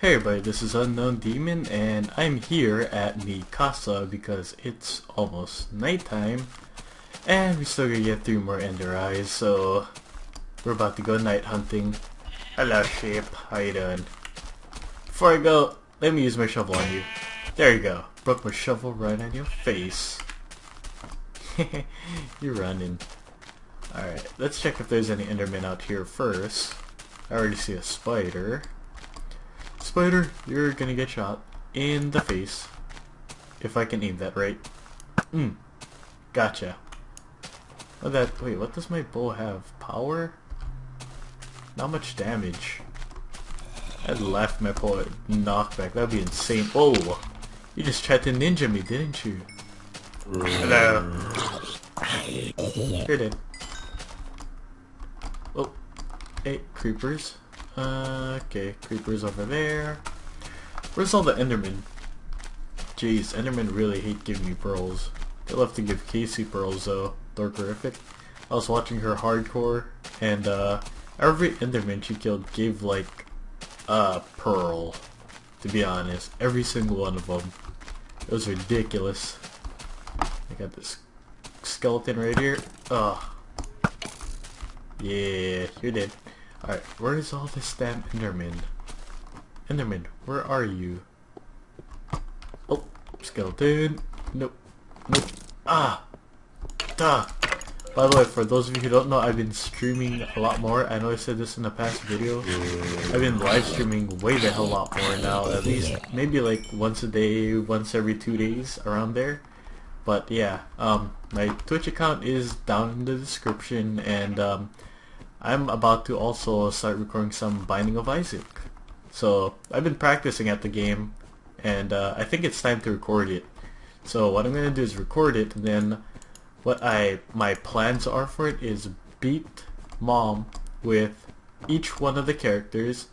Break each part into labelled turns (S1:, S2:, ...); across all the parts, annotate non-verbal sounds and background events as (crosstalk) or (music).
S1: Hey everybody, this is Unknown Demon and I'm here at Mikasa because it's almost nighttime and we still gotta get three more ender eyes so we're about to go night hunting. Hello sheep, how you doing? Before I go, let me use my shovel on you. There you go. Broke my shovel right on your face. (laughs) You're running. Alright, let's check if there's any endermen out here first. I already see a spider. Spider, you're gonna get shot in the face. If I can aim that right. Hmm. Gotcha. What that wait, what does my bow have? Power? Not much damage. I'd laugh my bow knockback. That'd be insane. Oh! You just tried to ninja me, didn't you? Hello. You're dead. Oh. Hey, creepers. Okay, creepers over there. Where's all the Endermen? Jeez, Endermen really hate giving me pearls. They love to give Casey pearls though. They're horrific. I was watching her hardcore, and uh, every Enderman she killed gave like a pearl. To be honest, every single one of them. It was ridiculous. I got this skeleton right here. Ugh. Yeah, you're dead. Alright, where is all this damn Enderman? Enderman, where are you? Oh, skeleton. Nope. Nope. Ah! Duh! By the way, for those of you who don't know, I've been streaming a lot more. I know I said this in the past video. I've been live streaming way the hell lot more now. At least maybe like once a day, once every two days, around there. But yeah, um, my Twitch account is down in the description, and um, I'm about to also start recording some Binding of Isaac. So I've been practicing at the game, and uh, I think it's time to record it. So what I'm gonna do is record it, and then what I my plans are for it is beat Mom with each one of the characters,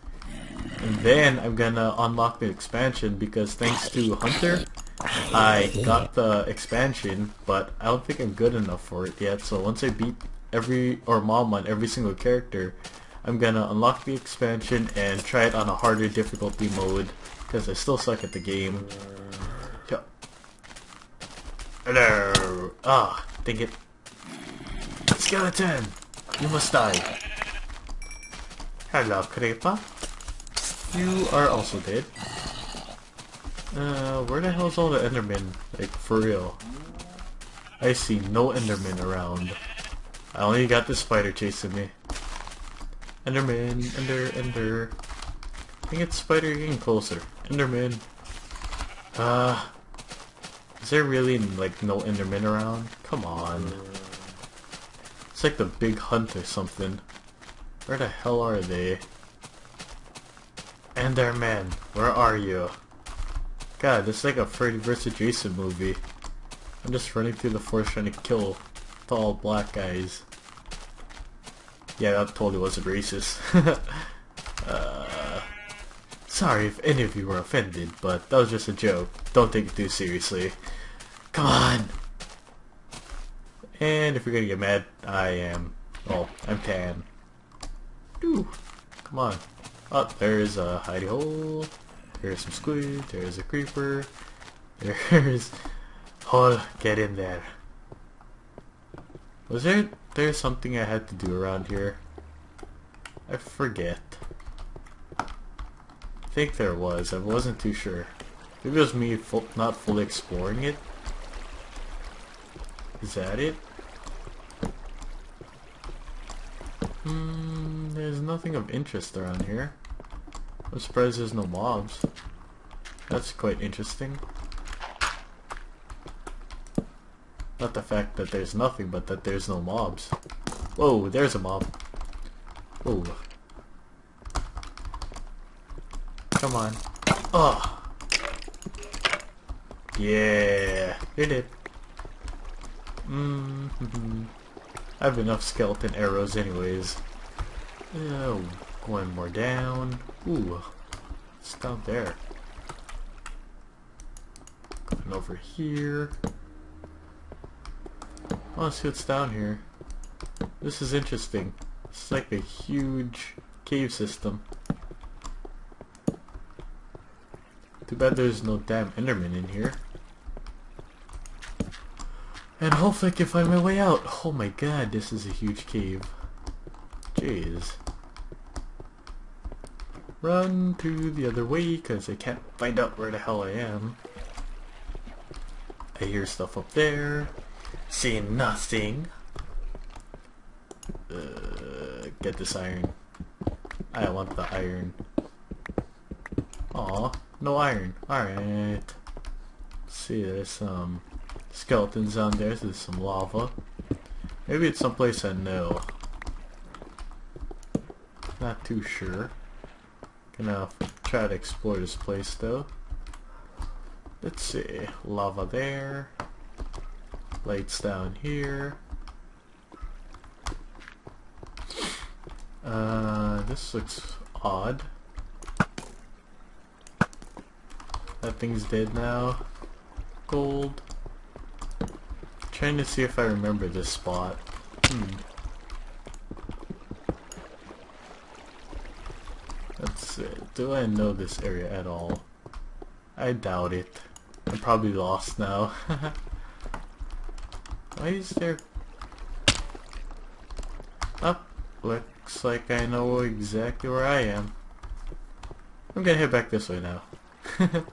S1: and then I'm gonna unlock the expansion because thanks to Hunter, I got the expansion, but I don't think I'm good enough for it yet. So once I beat every or mom on every single character, I'm gonna unlock the expansion and try it on a harder difficulty mode because I still suck at the game. Hello. Ah, dang it. Skeleton, you must die. Hello, Creeper. You are also dead. Uh, where the hell's all the Endermen? Like, for real. I see no Endermen around. I only got the spider chasing me. Enderman, Ender, Ender. I think it's spider getting closer. Enderman. Uh, is there really like no Enderman around? Come on. It's like the big hunt or something. Where the hell are they? Enderman, where are you? God, this is like a Freddy vs. Jason movie. I'm just running through the forest trying to kill tall black guys. Yeah, that totally wasn't racist. (laughs) uh, sorry if any of you were offended, but that was just a joke. Don't take it too seriously. Come on! And if you're gonna get mad, I am. Well, I'm tan. Ooh, come on. Oh, there's a hidey hole. There's some squid. There's a creeper. (laughs) There's... Oh, get in there. Was there there something I had to do around here? I forget. I think there was. I wasn't too sure. Maybe it was me not fully exploring it. Is that it? Hmm, there's nothing of interest around here. I'm surprised there's no mobs. That's quite interesting. Not the fact that there's nothing, but that there's no mobs. Whoa, there's a mob. Whoa. Come on. Oh. Yeah. It. Mm -hmm. I have enough skeleton arrows anyways. Oh, going more down. Ooh. Down there. Going over here. Oh, to see what's down here. This is interesting. It's like a huge cave system. Too bad there's no damn Enderman in here. And hopefully I can find my way out. Oh my god, this is a huge cave. Jeez. Run to the other way because I can't find out where the hell I am. I hear stuff up there. See nothing. Uh, get this iron. I want the iron. Aw, no iron. Alright. See, there's some skeletons down there. There's some lava. Maybe it's someplace I know. Not too sure. Gonna try to explore this place though. Let's see. Lava there. Lights down here. Uh, this looks odd. That thing's dead now. Gold. Trying to see if I remember this spot. Hmm. Let's see. Do I know this area at all? I doubt it. I'm probably lost now. (laughs) Why is there... Up. Oh, looks like I know exactly where I am. I'm gonna head back this way now. (laughs)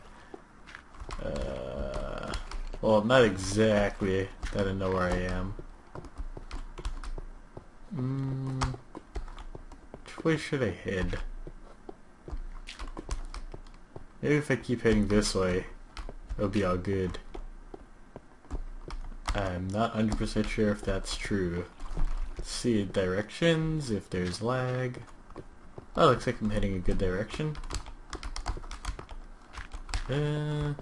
S1: uh, well, not exactly I know where I am. Mm, which way should I head? Maybe if I keep heading this way, it'll be all good. I'm not 100% sure if that's true. Let's see directions, if there's lag. Oh, looks like I'm heading a good direction. Uh,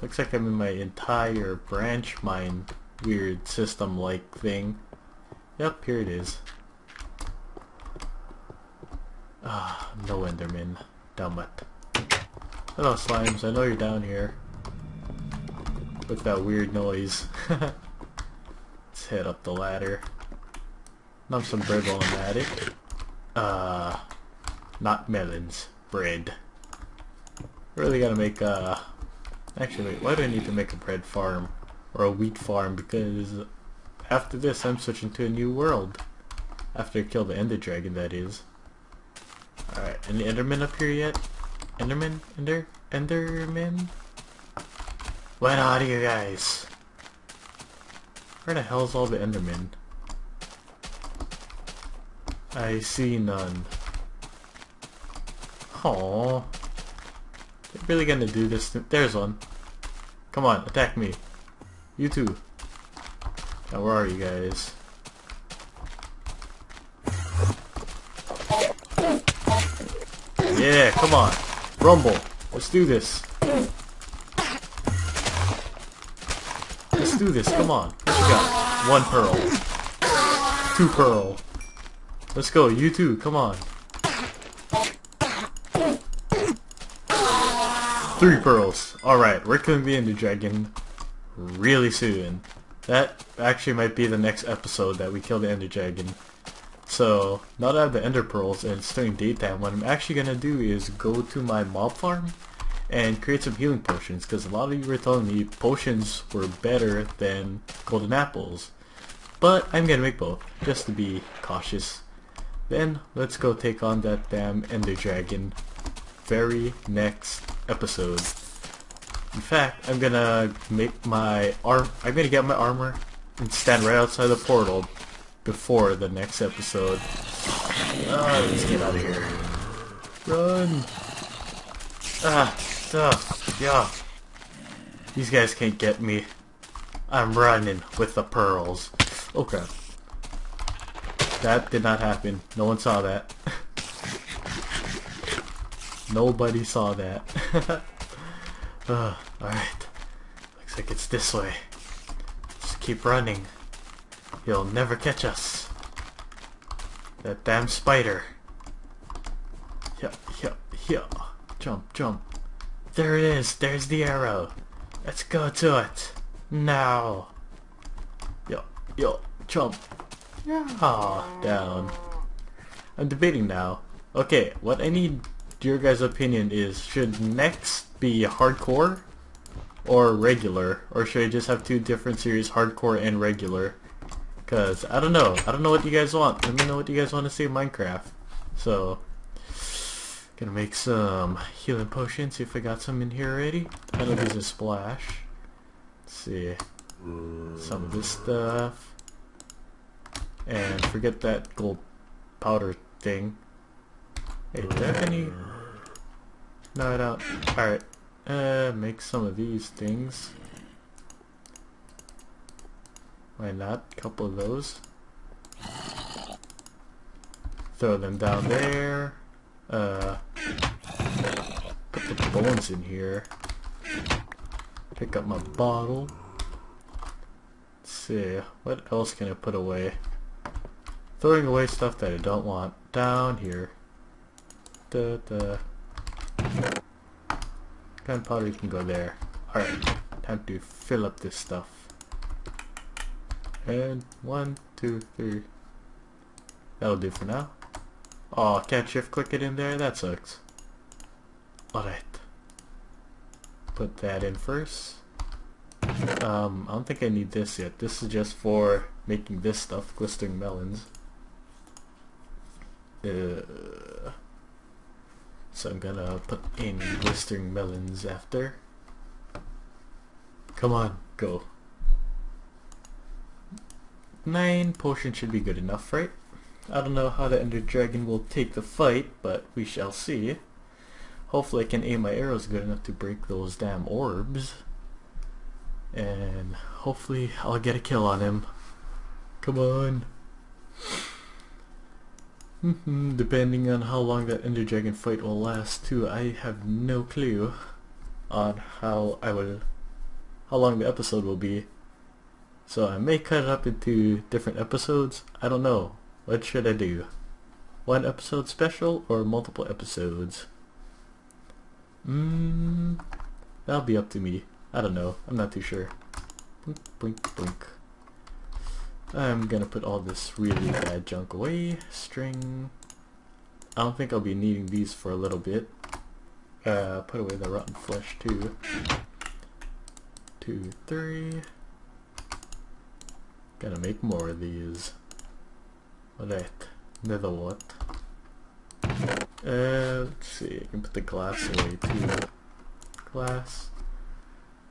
S1: looks like I'm in my entire branch mine weird system-like thing. Yep, here it is. Ah, no Enderman. Damn it. Hello, slimes. I know you're down here. With that weird noise. (laughs) Let's head up the ladder. Numb some bread while I'm at it. Uh, not melons. Bread. Really gotta make a... Actually, wait, why do I need to make a bread farm? Or a wheat farm? Because after this, I'm switching to a new world. After I kill the ender dragon, that is. Alright, any Enderman up here yet? Enderman? Ender? Enderman? Where are you guys? Where the hell's all the Endermen? I see none. Oh, They're really gonna do this There's one. Come on, attack me. You too. Now where are you guys? Yeah, come on. Rumble. Let's do this. Let's do this. Come on. What you got? One pearl. Two pearl. Let's go. You too. Come on. Three pearls. Alright, we're gonna be in the dragon really soon. That actually might be the next episode that we kill the ender dragon. So, now that I have the ender pearls and it's starting daytime, what I'm actually going to do is go to my mob farm and create some healing potions because a lot of you were telling me potions were better than golden apples. But I'm to make both, just to be cautious. Then, let's go take on that damn ender dragon very next episode. In fact, I'm gonna make my arm. I'm gonna get my armor and stand right outside the portal before the next episode. Oh, let's get out of here. Run! Ah, stuff. Yeah. These guys can't get me. I'm running with the pearls. Oh crap. That did not happen. No one saw that. (laughs) Nobody saw that. (laughs) uh, Alright. Looks like it's this way. Just keep running. He'll never catch us. That damn spider. Yeah, yeah, yeah. Jump, jump. There it is. There's the arrow. Let's go to it. Now. Yo, yo, jump. Yeah. Ah, down. I'm debating now. Okay, what I need your guys' opinion is should next be hardcore or regular, or should I just have two different series, hardcore and regular? Cause I don't know. I don't know what you guys want. Let me know what you guys want to see in Minecraft. So gonna make some healing potions. See if I got some in here already. Know there's a splash. Let's see some of this stuff. And forget that gold powder thing. Hey, do I have any? No, I don't. Alright. Uh, make some of these things. Why not? Couple of those. Throw them down there. Uh, put the bones in here. Pick up my bottle. Let's see, what else can I put away? Throwing away stuff that I don't want. Down here. Da da. Gunpowder can go there. Alright, time to fill up this stuff. And one, two, three. That'll do for now. Oh, can't shift click it in there? That sucks. Alright. Put that in first. Um, I don't think I need this yet. This is just for making this stuff, glistering melons. Uh, so I'm gonna put in glistering melons after. Come on, go. Nine potions should be good enough, right? I don't know how the Ender Dragon will take the fight, but we shall see. Hopefully I can aim my arrows good enough to break those damn orbs. And hopefully I'll get a kill on him. Come on. Mm-hmm, depending on how long that Ender Dragon fight will last too, I have no clue on how I will how long the episode will be. So I may cut it up into different episodes. I don't know. What should I do? One episode special or multiple episodes? Mmm, that'll be up to me. I don't know. I'm not too sure. Blink, blink, blink. I'm gonna put all this really bad junk away. String. I don't think I'll be needing these for a little bit. Uh, put away the rotten flesh too. Two, three. Gonna make more of these. Right, nether what? Uh, let's see, I can put the glass away too. Glass.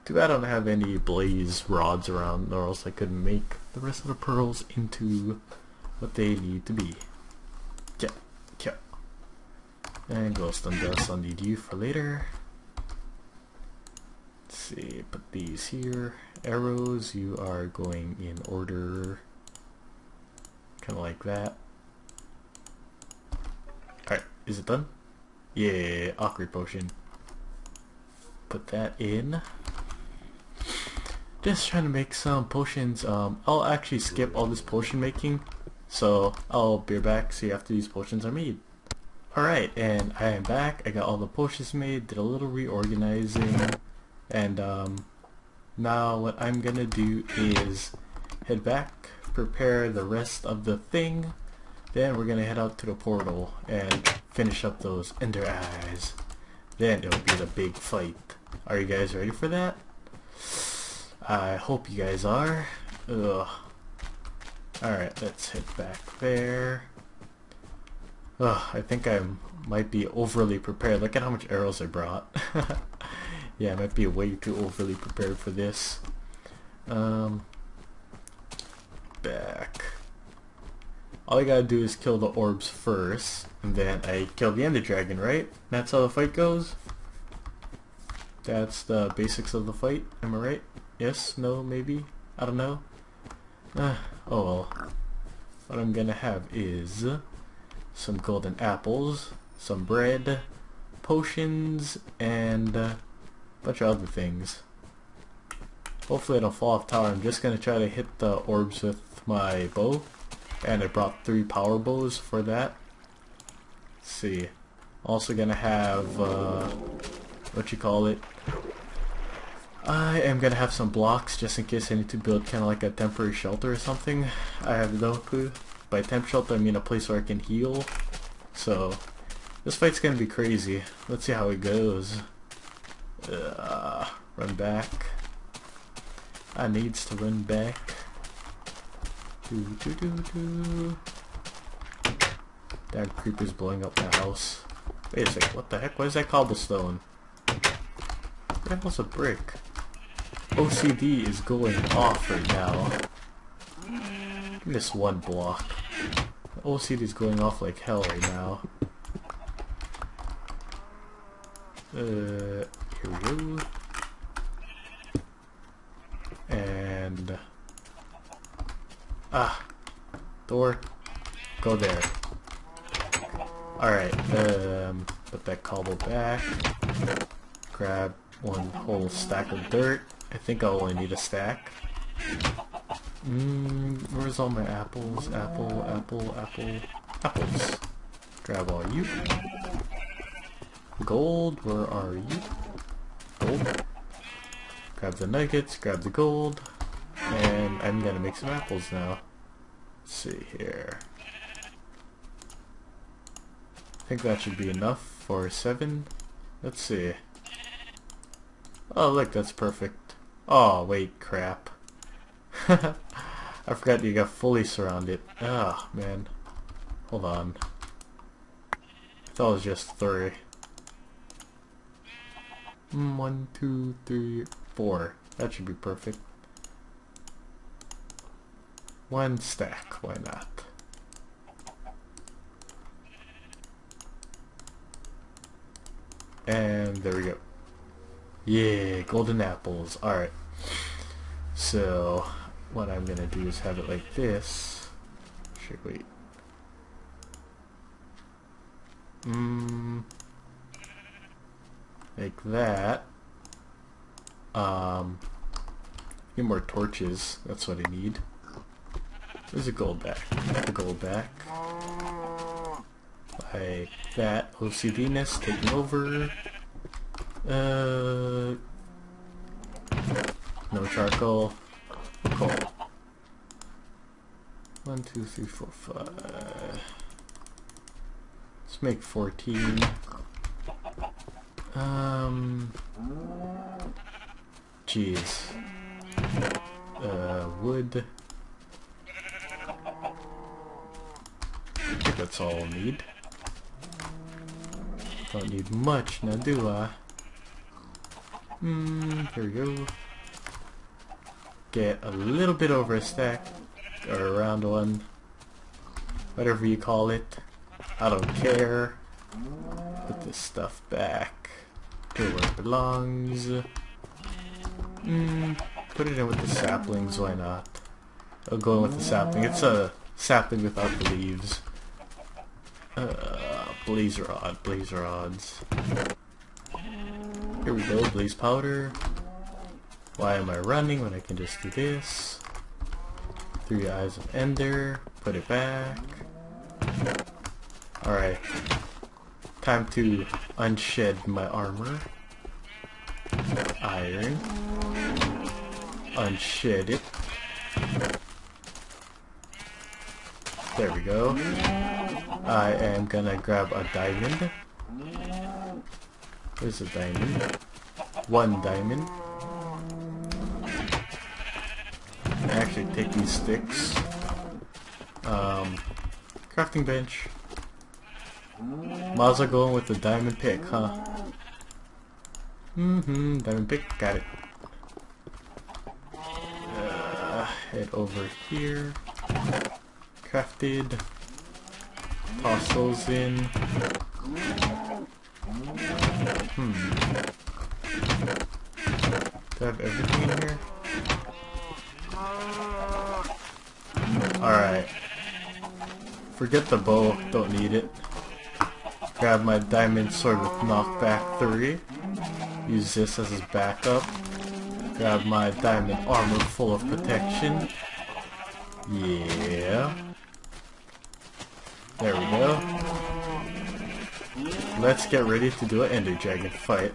S1: Too bad I don't have any blaze rods around or else I could make the rest of the pearls into what they need to be. Yeah, yeah. And glowstone dust, I'll need you for later. Let's see, put these here. Arrows, you are going in order Kind of like that. Alright, is it done? Yeah, awkward potion. Put that in. Just trying to make some potions. Um, I'll actually skip all this potion making. So I'll be back, see after these potions are made. Alright, and I am back. I got all the potions made, did a little reorganizing. And um, now what I'm gonna do is head back prepare the rest of the thing. Then we're gonna head out to the portal and finish up those ender eyes. Then it'll be the big fight. Are you guys ready for that? I hope you guys are. Ugh. Alright, let's head back there. Ugh, I think I might be overly prepared. Look at how much arrows I brought. (laughs) yeah, I might be way too overly prepared for this. Um, back. All I gotta do is kill the orbs first, and then I kill the ender dragon, right? That's how the fight goes? That's the basics of the fight, am I right? Yes? No? Maybe? I don't know. Uh, oh well. What I'm gonna have is some golden apples, some bread, potions, and a bunch of other things. Hopefully I don't fall off tower. I'm just gonna try to hit the orbs with my bow. And I brought three power bows for that. Let's see. Also gonna have, uh, what you call it? I am gonna have some blocks just in case I need to build kind of like a temporary shelter or something. I have no clue. By temp shelter I mean a place where I can heal. So, This fight's gonna be crazy. Let's see how it goes. Uh, run back. I needs to run back. Do do do do. That creeper's blowing up my house. Wait a second, what the heck? Is that cobblestone? That was a brick. OCD is going off right now. Give me this one block. OCD is going off like hell right now. Uh, here we go. And ah, door, go there. All right, um, put that cobble back. Grab one whole stack of dirt. I think I'll only need a stack. Mmm, where's all my apples? Apple, apple, apple, apples. Grab all you. Gold, where are you? Gold. Grab the nuggets, grab the gold, and I'm gonna make some apples now. Let's see here. I think that should be enough for seven. Let's see. Oh look, that's perfect. Oh wait, crap. (laughs) I forgot you got fully surrounded. Ah, oh, man. Hold on. I thought it was just three. Mm, one, two, three, four. That should be perfect. One stack, why not? And there we go. Yeah, golden apples. Alright. So, what I'm gonna do is have it like this. Should wait. Mmm like that. Um, need more torches. That's what I need. There's a gold back. The gold back. Like that. OCDness taking over. Uh, no charcoal. Coal. One, two, three, four, five. Let's make 14. Um. Jeez. Uh, wood. I think that's all I'll need. Don't need much now, do I? Hmm, here we go. Get a little bit over a stack, or around one. Whatever you call it. I don't care. Put this stuff back. Okay, where it belongs. Mm, put it in with the saplings, why not? I'll go in with the sapling. It's a sapling without the leaves. Uh, blaze rod, blaze rods. Here we go, blaze powder. Why am I running when I can just do this? Three eyes of ender, put it back. Alright, Time to unshed my armor. Iron. Unshed it. There we go. I am gonna grab a diamond. Where's a diamond? One diamond. Actually, take these sticks. Um, crafting bench. Might well with the diamond pick, huh? Mm-hmm, diamond pick, got it. Uh, head over here. Crafted. Toss those in. Hmm. Do I have everything in here? Alright. Forget the bow, don't need it. Grab my diamond sword with knockback 3. Use this as his backup. Grab my diamond armor full of protection. Yeah. There we go. Let's get ready to do an ender dragon fight.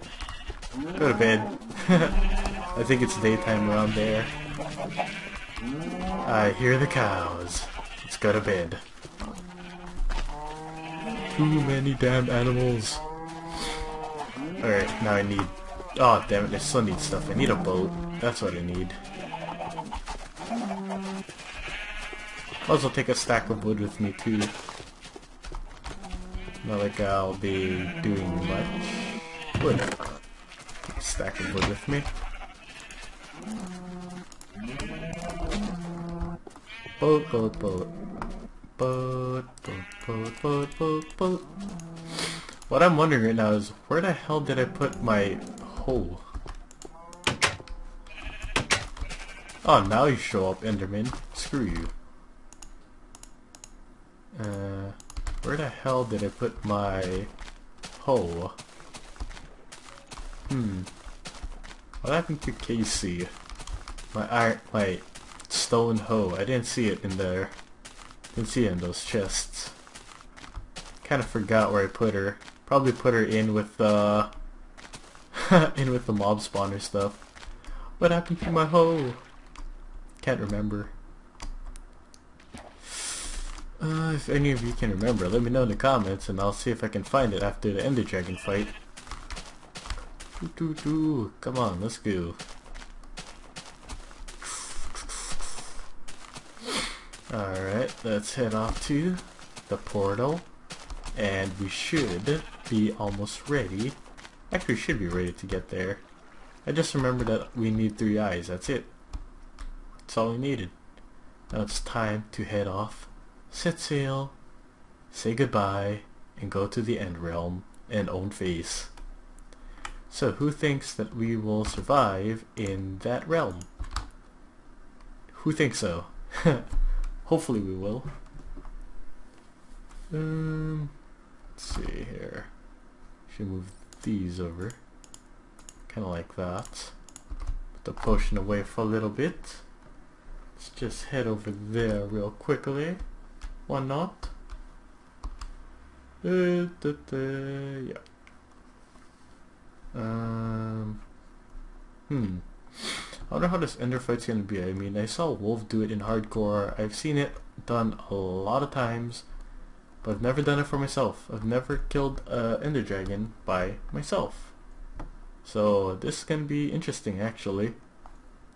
S1: Go to bed. (laughs) I think it's daytime around there. I hear the cows. Let's go to bed. Too many damn animals. Alright, now I need... Oh, damn it, I still need stuff. I need a boat. That's what I need. Also take a stack of wood with me too. Not like I'll be doing much. Wood. Stack of wood with me. Boat, boat, boat. Boat, boat, boat, boat, boat, boat. What I'm wondering right now is, where the hell did I put my hole? Oh, now you show up, Enderman. Screw you. Uh, where the hell did I put my hole? Hmm. What happened to Casey? My iron, my stone hoe. I didn't see it in there. Didn't see it in those chests. Kind of forgot where I put her. Probably put her in with the (laughs) in with the mob spawner stuff. What happened to my hoe? Can't remember. Uh, if any of you can remember, let me know in the comments and I'll see if I can find it after the Ender Dragon fight. Doo -doo -doo. Come on, let's go. Alright, let's head off to the portal. And we should be almost ready. Actually, should be ready to get there. I just remembered that we need three eyes, that's it. That's all we needed. Now it's time to head off, set sail, say goodbye, and go to the end realm and own face. So who thinks that we will survive in that realm? Who thinks so? (laughs) Hopefully we will. Um, let's see here. Should move these over. Kind of like that. Put the potion away for a little bit. Let's just head over there real quickly. Why not? Da, da, yeah. Um. Hmm. I wonder how this ender fight's gonna be. I mean, I saw Wolf do it in hardcore. I've seen it done a lot of times, but I've never done it for myself. I've never killed a ender dragon by myself. So this is gonna be interesting, actually.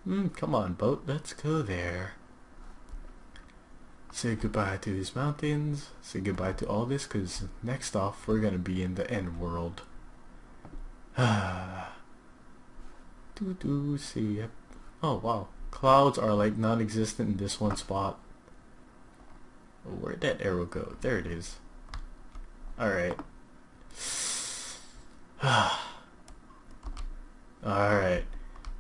S1: Hmm, come on, boat. Let's go there. Say goodbye to these mountains. Say goodbye to all this, because next off, we're gonna be in the end world. (sighs) Do do see. Yep. Oh wow, clouds are like non-existent in this one spot. Where'd that arrow go? There it is. Alright. (sighs) Alright.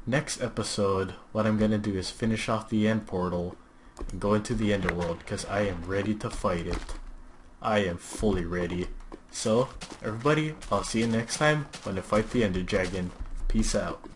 S1: Next episode, what I'm gonna do is finish off the end portal and go into the Enderworld because I am ready to fight it. I am fully ready. So, everybody, I'll see you next time when I fight the Ender Dragon. Peace out.